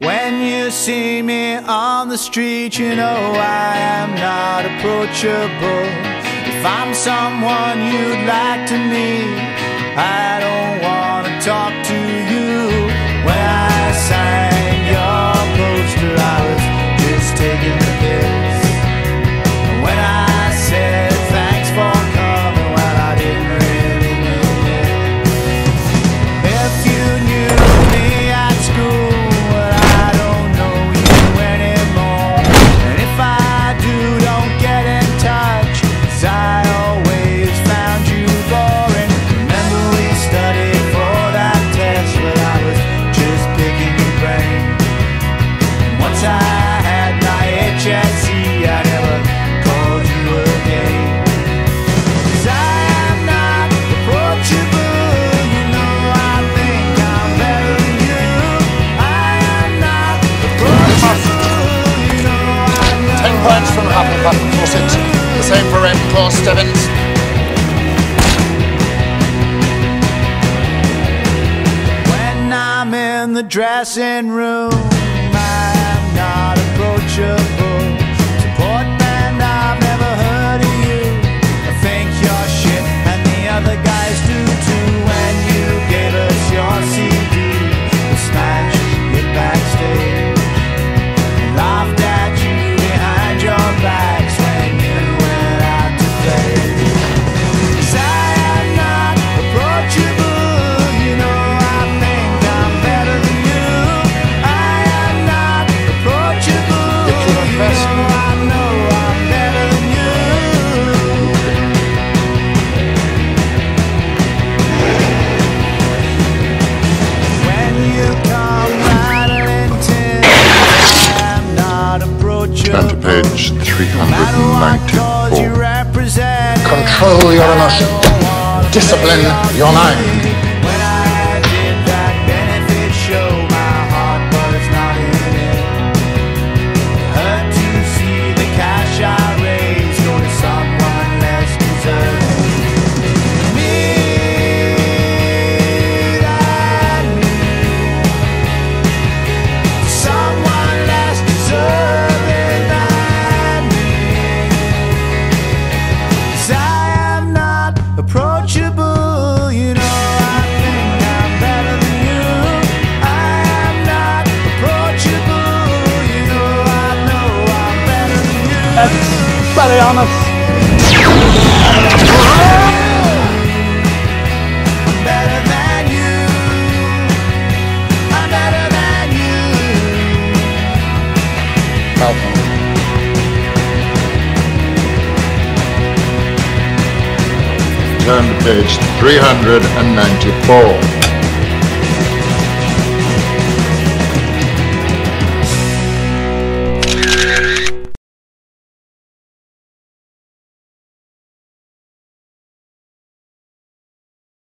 When you see me on the street, you know I am not approachable. If I'm someone you'd like to meet, I don't want to talk to Fawcett. The same for M. Paul Stevens. When I'm in the dressing room. 394. Control your emotion. Discipline your mind. everybody on us. Turn to page 394.